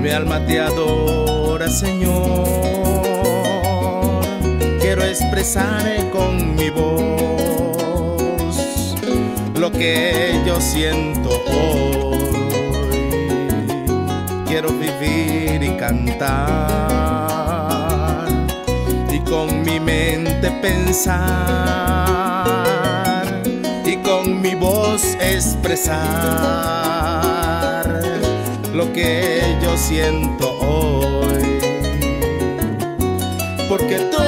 Mi alma te adora, Señor. Quiero expresar con mi voz lo que yo siento hoy. Quiero vivir y cantar y con mi mente pensar y con mi voz expresar lo que siento hoy. Porque tú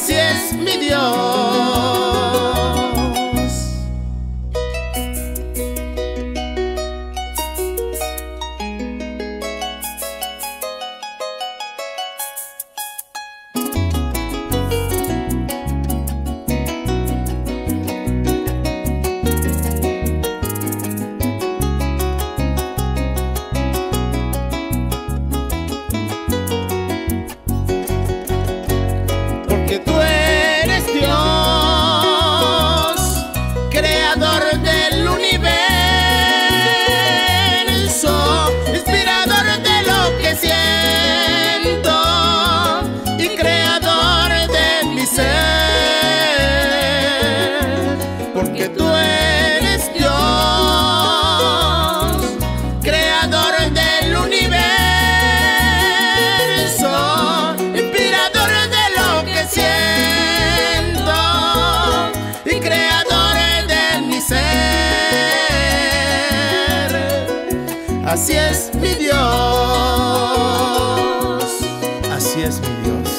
así es mi Dios. eres Dios, creador del universo, inspirador de lo que siento y creador de mi ser. Así es mi Dios, así es mi Dios.